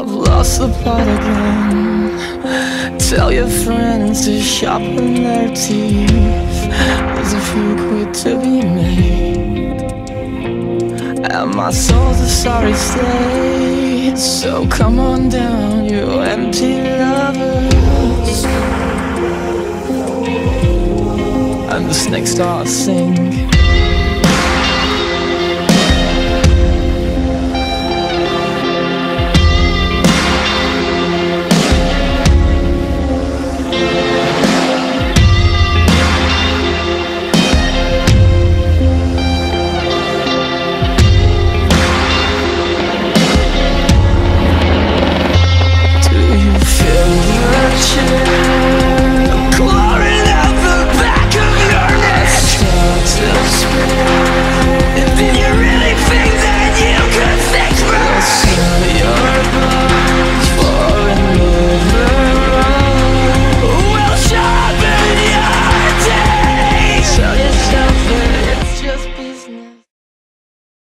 I've lost the plot again. Tell your friends to sharpen their teeth. There's a few quid to be made. And my soul's a sorry state. So come on down, you empty lovers. And the snakes start singing.